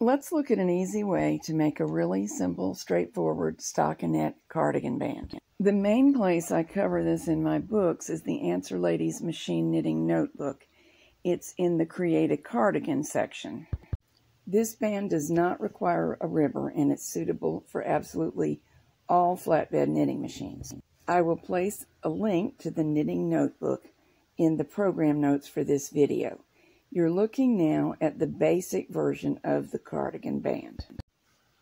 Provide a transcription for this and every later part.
Let's look at an easy way to make a really simple, straightforward stockinette cardigan band. The main place I cover this in my books is the Answer Lady's Machine Knitting Notebook. It's in the Create a Cardigan section. This band does not require a ribber and it's suitable for absolutely all flatbed knitting machines. I will place a link to the knitting notebook in the program notes for this video. You're looking now at the basic version of the cardigan band.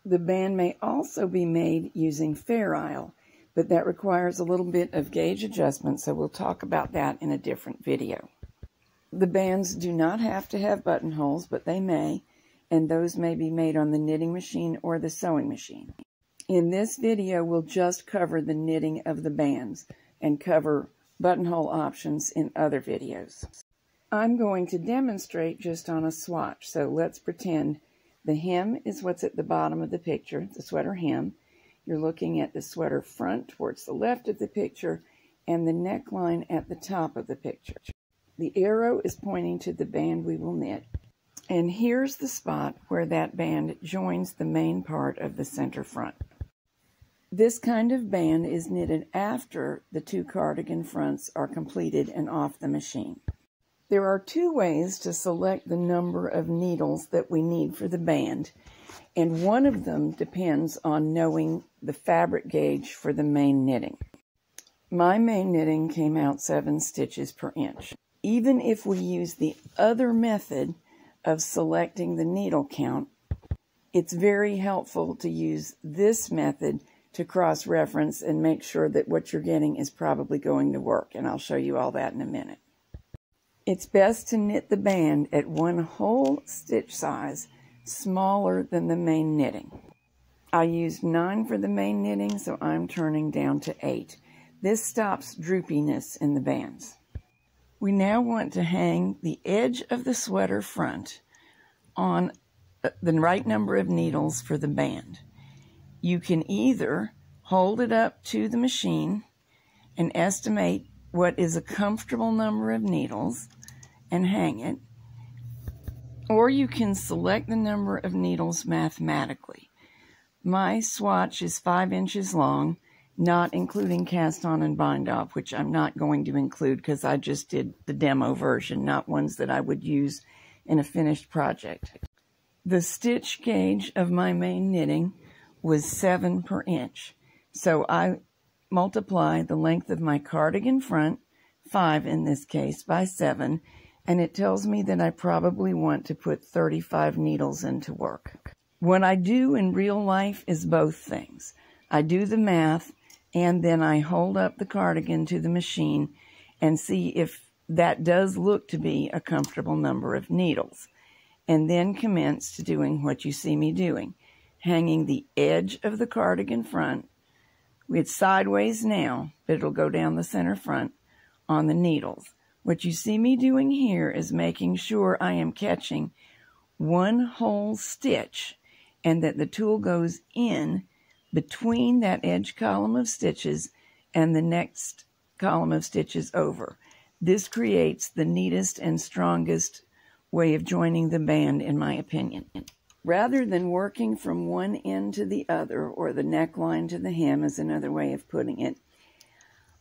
The band may also be made using Fair Isle, but that requires a little bit of gauge adjustment, so we'll talk about that in a different video. The bands do not have to have buttonholes, but they may, and those may be made on the knitting machine or the sewing machine. In this video, we'll just cover the knitting of the bands and cover buttonhole options in other videos. I'm going to demonstrate just on a swatch. So let's pretend the hem is what's at the bottom of the picture, the sweater hem. You're looking at the sweater front towards the left of the picture and the neckline at the top of the picture. The arrow is pointing to the band we will knit. And here's the spot where that band joins the main part of the center front. This kind of band is knitted after the two cardigan fronts are completed and off the machine. There are two ways to select the number of needles that we need for the band, and one of them depends on knowing the fabric gauge for the main knitting. My main knitting came out seven stitches per inch. Even if we use the other method of selecting the needle count, it's very helpful to use this method to cross reference and make sure that what you're getting is probably going to work. And I'll show you all that in a minute. It's best to knit the band at one whole stitch size smaller than the main knitting. I used 9 for the main knitting, so I'm turning down to 8. This stops droopiness in the bands. We now want to hang the edge of the sweater front on uh, the right number of needles for the band. You can either hold it up to the machine and estimate what is a comfortable number of needles and hang it, or you can select the number of needles mathematically. My swatch is five inches long, not including cast on and bind off, which I'm not going to include because I just did the demo version, not ones that I would use in a finished project. The stitch gauge of my main knitting was seven per inch. So I multiply the length of my cardigan front, five in this case, by seven, and it tells me that I probably want to put 35 needles into work. What I do in real life is both things. I do the math and then I hold up the cardigan to the machine and see if that does look to be a comfortable number of needles. And then commence to doing what you see me doing, hanging the edge of the cardigan front. It's sideways now, but it'll go down the center front on the needles. What you see me doing here is making sure I am catching one whole stitch and that the tool goes in between that edge column of stitches and the next column of stitches over. This creates the neatest and strongest way of joining the band, in my opinion. Rather than working from one end to the other, or the neckline to the hem is another way of putting it,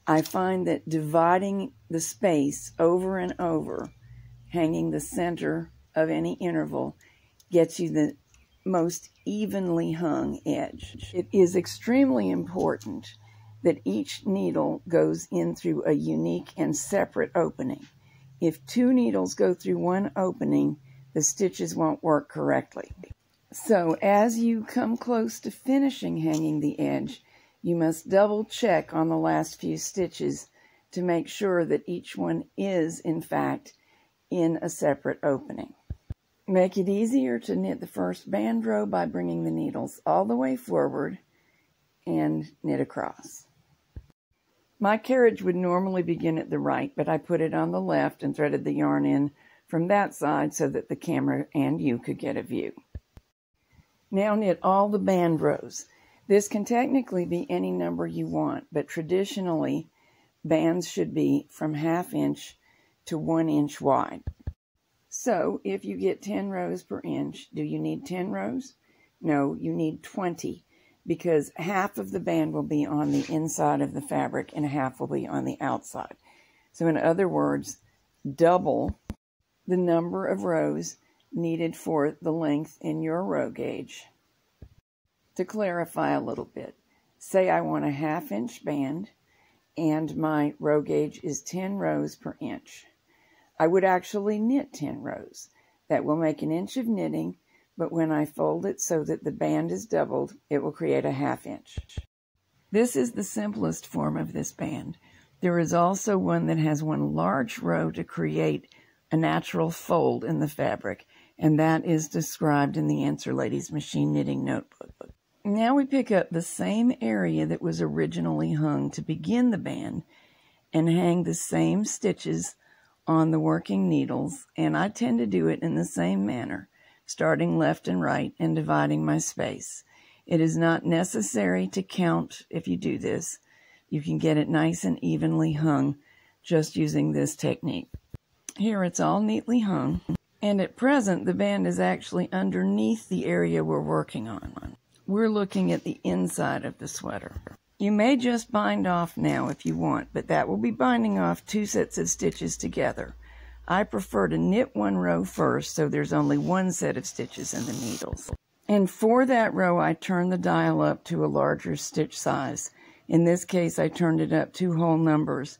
I find that dividing the space over and over, hanging the center of any interval, gets you the most evenly hung edge. It is extremely important that each needle goes in through a unique and separate opening. If two needles go through one opening, the stitches won't work correctly. So as you come close to finishing hanging the edge, you must double check on the last few stitches to make sure that each one is, in fact, in a separate opening. Make it easier to knit the first band row by bringing the needles all the way forward and knit across. My carriage would normally begin at the right, but I put it on the left and threaded the yarn in from that side so that the camera and you could get a view. Now knit all the band rows. This can technically be any number you want, but traditionally, bands should be from half inch to one inch wide. So if you get 10 rows per inch, do you need 10 rows? No, you need 20 because half of the band will be on the inside of the fabric and half will be on the outside. So in other words, double the number of rows needed for the length in your row gauge. To clarify a little bit, say I want a half inch band and my row gauge is 10 rows per inch. I would actually knit 10 rows. That will make an inch of knitting, but when I fold it so that the band is doubled, it will create a half inch. This is the simplest form of this band. There is also one that has one large row to create a natural fold in the fabric, and that is described in the Answer Lady's Machine Knitting Notebook. Now we pick up the same area that was originally hung to begin the band and hang the same stitches on the working needles, and I tend to do it in the same manner, starting left and right and dividing my space. It is not necessary to count if you do this. You can get it nice and evenly hung just using this technique. Here it's all neatly hung, and at present the band is actually underneath the area we're working on. We're looking at the inside of the sweater. You may just bind off now if you want, but that will be binding off two sets of stitches together. I prefer to knit one row first so there's only one set of stitches in the needles. And for that row, I turn the dial up to a larger stitch size. In this case, I turned it up two whole numbers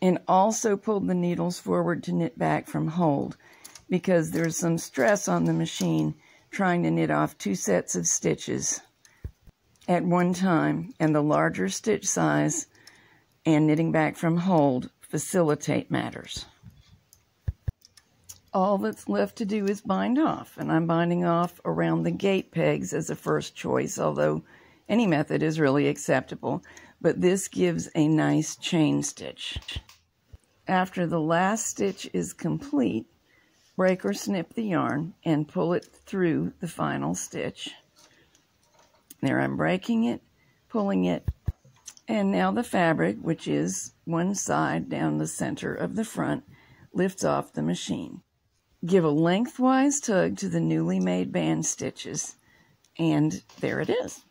and also pulled the needles forward to knit back from hold because there's some stress on the machine trying to knit off two sets of stitches at one time, and the larger stitch size and knitting back from hold facilitate matters. All that's left to do is bind off, and I'm binding off around the gate pegs as a first choice, although any method is really acceptable, but this gives a nice chain stitch. After the last stitch is complete, break or snip the yarn and pull it through the final stitch. There I'm breaking it, pulling it, and now the fabric, which is one side down the center of the front, lifts off the machine. Give a lengthwise tug to the newly made band stitches, and there it is.